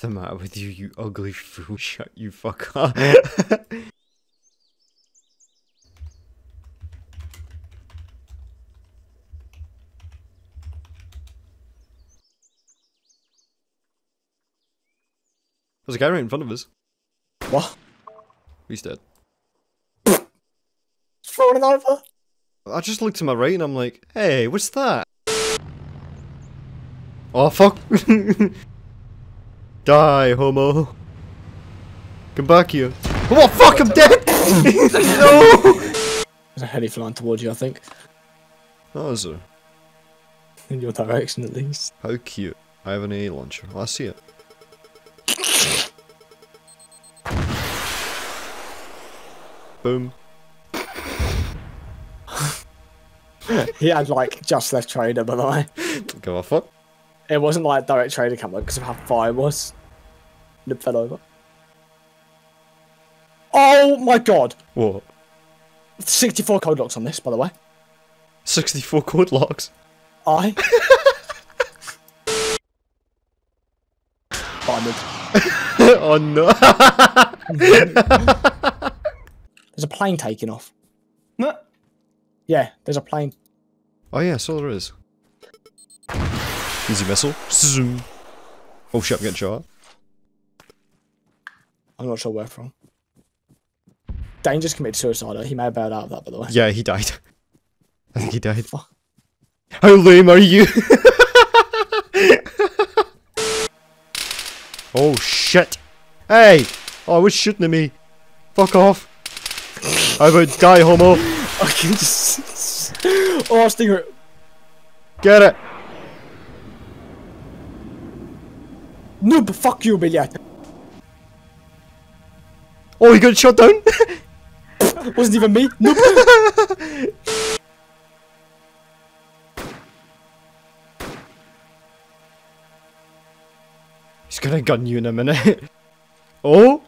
What's the matter with you, you ugly fool? Shut you fuck up. There's a guy right in front of us. What? He's dead. Throwing it over? I just looked to my right and I'm like, hey, what's that? Oh fuck! Die, homo! Come back here! Oh fuck! I'm dead! no! There's a heli flying towards you, I think. Oh, is there? In your direction, at least. How cute. I have an A launcher. Oh, I see it. Boom. He had, like, just left trader, by the way. Don't give a fuck. It wasn't like direct trader camera because of how far it was. And it fell over. Oh my god! What? 64 code locks on this, by the way. 64 code locks. I. Oh, Diamond. oh no! There's a plane taking off. Yeah, there's a plane. oh yeah, so there is. Easy missile. Zoom. Oh shit, I'm getting shot. I'm not sure where from. Dane just committed suicide. He may have bailed out of that, by the way. Yeah, he died. I think he died. Fuck. Oh, How lame are you? oh shit. Hey! Oh, I was shooting at me. Fuck off. I would die, homo. I can just. oh, Stinger. Get it. Noob, fuck you, Billiard. Oh, he got shot down. Wasn't even me. Noob. He's gonna gun you in a minute. Oh.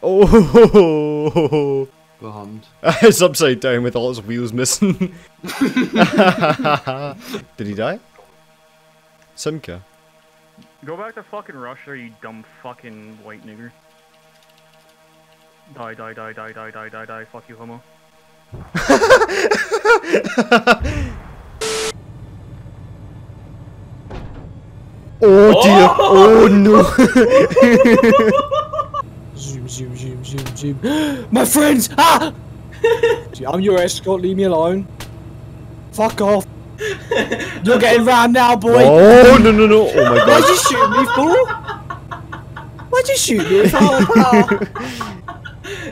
Oh. Bombed. it's upside down with all his wheels missing. Did he die? Simka. Go back to fucking Russia, you dumb fucking white nigger. Die, die, die, die, die, die, die, die, fuck you, homo. Oh dear! Oh no! zoom, zoom, zoom, zoom, zoom. My friends! Ah! I'm your escort, leave me alone. Fuck off. You're getting rammed now, boy. Oh no no no! Oh my Why'd you shoot me, fool? Why'd you shoot me, fool?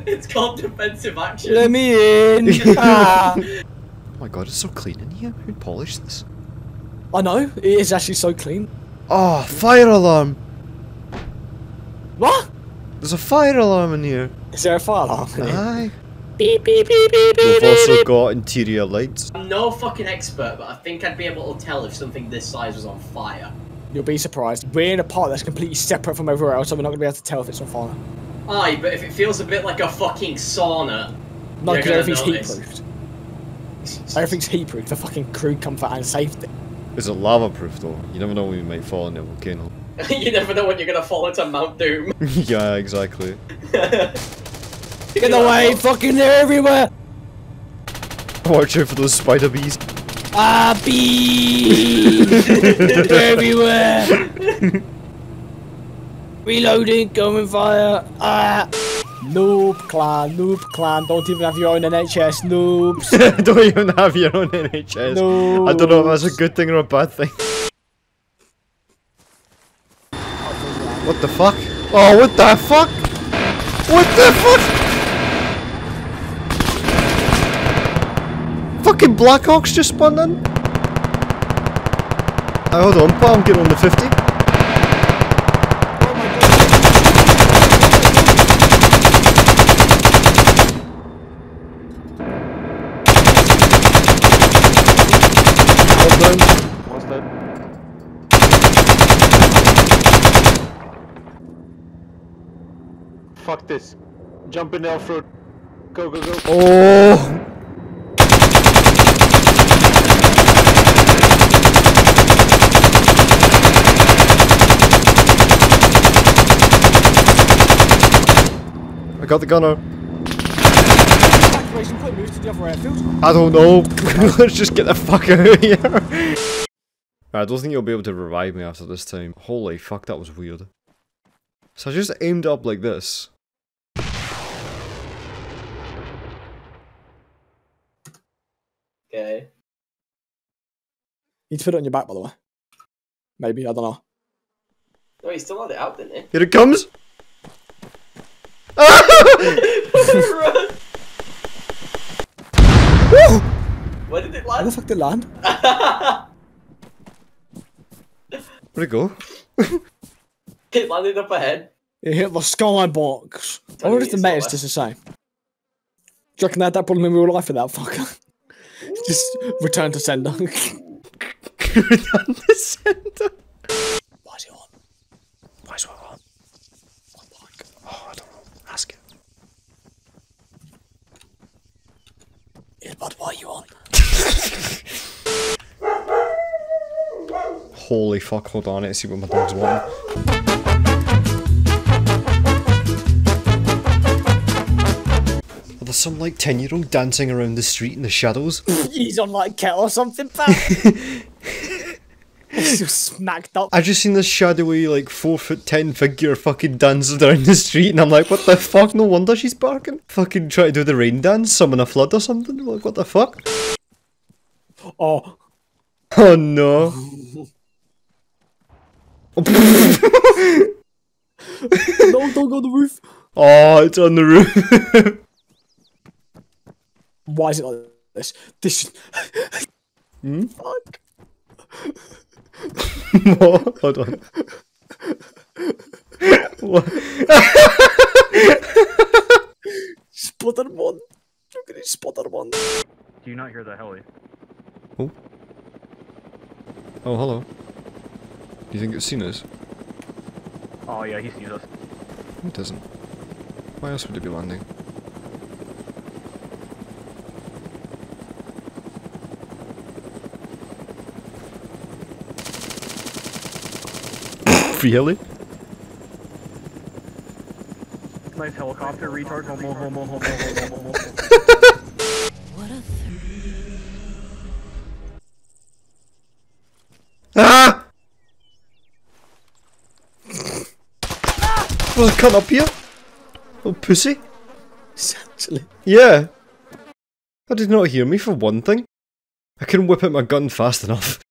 it's called defensive action. Let me in. Ah. Oh my god! It's so clean in here. Who polished this? I know, it is actually so clean. Oh, fire alarm! What? There's a fire alarm in here. Is there a fire alarm in here? Aye. Beep, beep, beep, beep, beep, We've also got interior lights. I'm no fucking expert, but I think I'd be able to tell if something this size was on fire. You'll be surprised. We're in a part that's completely separate from everywhere else, so we're not going to be able to tell if it's on fire. Aye, but if it feels a bit like a fucking sauna, No, You're because everything's notice. heat-proofed. Everything's heat-proofed for fucking crew comfort and safety. Is it lava proof though? You never know when you might fall in a volcano. you never know when you're gonna fall into Mount Doom. yeah, exactly. Get away! Fucking they're everywhere! Watch out for those spider bees. Ah, bees! they're everywhere! Reloading, going fire. Ah! Noob clan, noob clan, don't even have your own NHS, noobs. don't even have your own NHS. No. I don't know if that's a good thing or a bad thing. What the fuck? Oh, what the fuck? What the fuck? Fucking Blackhawks just spawned in. Uh, hold on, but I'm getting on the 50. Hold down. What's that? Fuck this. Jump in the off-road. Go, go, go. Oh! Got the gunner. Evacuation point moves to the other airfield. I don't know. Let's just get the fuck out of here. I don't think you'll be able to revive me after this time. Holy fuck, that was weird. So I just aimed up like this. Okay. You need to put it on your back, by the way. Maybe, I don't know. No, he still had it out, didn't he? Here it comes! Run! Woo! Where did it Where the land? fuck did it land? Where'd it go? it landed up ahead. It hit the skybox. I wonder if the it's meta not is just the same. Do you reckon they had that problem in real life with that fucker? just return to sender. Return to center. Why is it on? Why is it on? What the fuck? Oh, I don't know. Ask it. Why are you on? Holy fuck, hold on, let's see what my dog's wanting. Oh, there's some like 10 year old dancing around the street in the shadows. He's on like kettle or something, pal. So smacked up. I just seen this shadowy like 4 foot 10 figure fucking dancing down the street and I'm like, what the fuck? No wonder she's barking. Fucking try to do the rain dance, summon a flood or something. Like, what the fuck? Oh, Oh no. no, don't go on the roof. oh, it's on the roof. Why is it like this? This. Hmm? Fuck. What? Hold on. what? Sputter one. Look at this sputter one. Do you not hear the heli? Oh, Oh, hello. Do you think it's seen us? Oh yeah, he sees us. It doesn't. Why else would it be landing? Really? Nice helicopter, retard. Homo, homo, homo, homo, homo, homo. Ah! It cut up here? Oh, pussy. Essentially. Yeah. How did not hear me for one thing? I couldn't whip out my gun fast enough.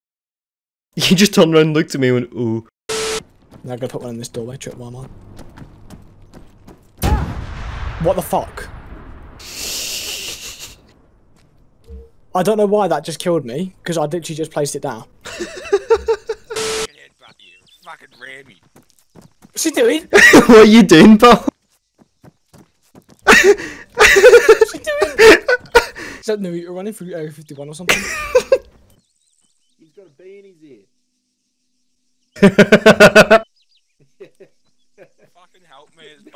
He just turned around and looked at me and went, ooh. Now I'm gonna put one in this doorway, trip while I'm on. What the fuck? I don't know why that just killed me, because I literally just placed it down. Fucking ram me. What's he doing? what are you doing, pal? What's he doing? Is that Naruto running through Area 51 or something? He's got a bee in his ear.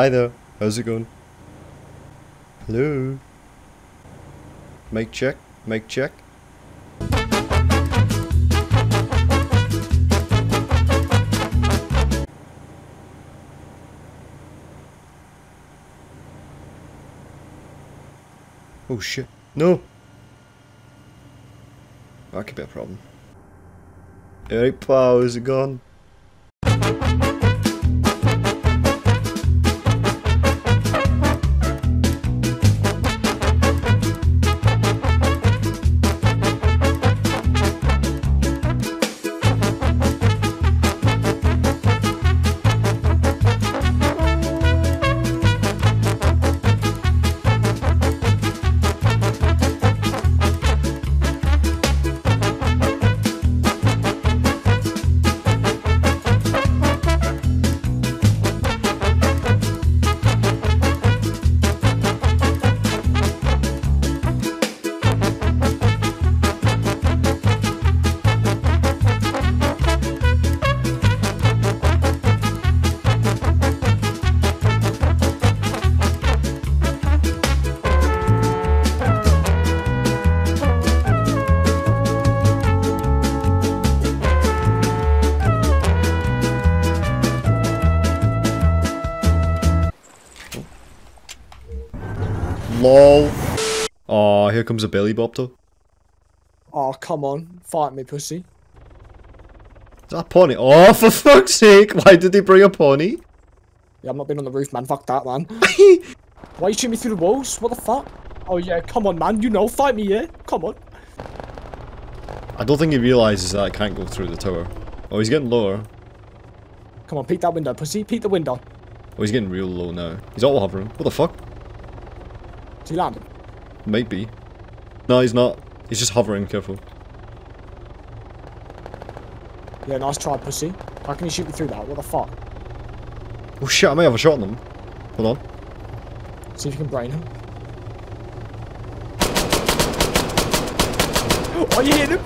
Hi there. How's it going? Hello. Make check. Make check. Oh shit. No! That could be a problem. Hey pal, how's it gone? Comes a belly bopter. Oh, come on. Fight me, pussy. Is that a pony? Oh, for fuck's sake! Why did they bring a pony? Yeah, I'm not being on the roof, man. Fuck that, man. Why you shooting me through the walls? What the fuck? Oh, yeah, come on, man. You know, fight me, yeah? Come on. I don't think he realizes that I can't go through the tower. Oh, he's getting lower. Come on, peek that window, pussy. Peek the window. Oh, he's getting real low now. He's all hovering. What the fuck? Is he landing? Might be. No, he's not. He's just hovering. Careful. Yeah, nice try, pussy. How can you shoot me through that? What the fuck? Oh shit! I may have a shot on them. Hold on. See if you can brain him. Oh, you hit him?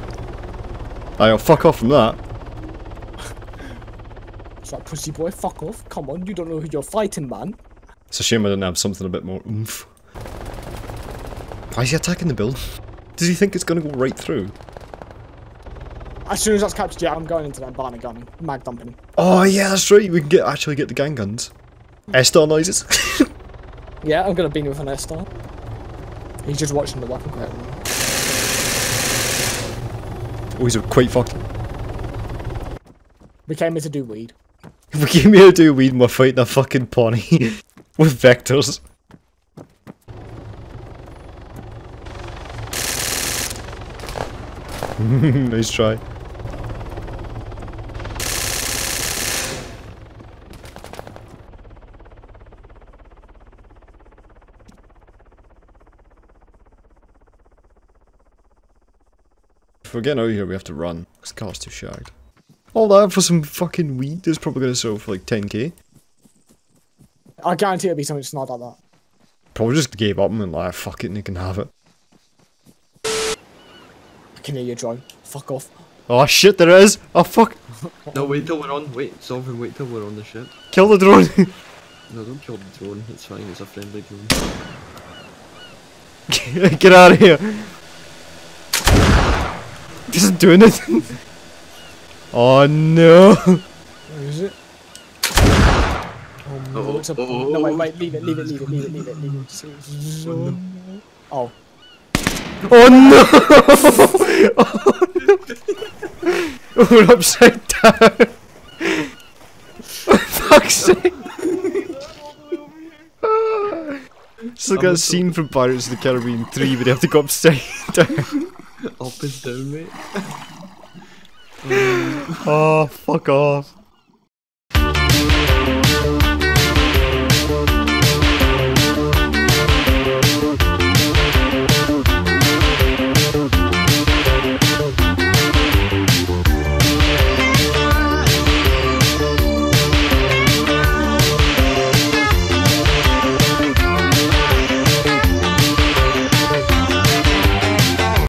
I'll fuck off from that. It's like, pussy boy, fuck off. Come on, you don't know who you're fighting, man. It's a shame I didn't have something a bit more oomph. Why is he attacking the building? Does he think it's gonna go right through? As soon as that's captured, yeah, I'm going into that barn and gun. Mag dumping. Oh yeah, that's right. We can get actually get the gang guns. Estar noises. Yeah, I'm gonna beam with an S-star. He's just watching the weapon crate. oh, he's a quite fucking. We came here to do weed. We came here to do weed and we're fighting a fucking pony with vectors. nice try. If we're getting out of here, we have to run. This car's too shagged. All that for some fucking weed that's probably gonna sell for like 10k. I guarantee it'll be something snide like that. Probably just gave up and went like, fuck it, and you can have it. I can hear your drone. Fuck off. Oh shit, there is! Oh fuck! No, wait till we're on. Wait, Sovereign, wait till we're on the ship. Kill the drone! No, don't kill the drone. It's fine. It's a friendly drone. Get out of here! Just doing it! oh no! Where is it? Oh no, Uh-oh, it's a... uh-oh. No, wait, wait, leave it, leave it, leave it, leave it, leave it, leave it. So- Oh. oh. Oh no! oh no! We're upside down! For fuck's sake! It's like I'm a scene from Pirates of the Caribbean 3 where they have to go upside down. Up and down, mate. Oh, fuck off.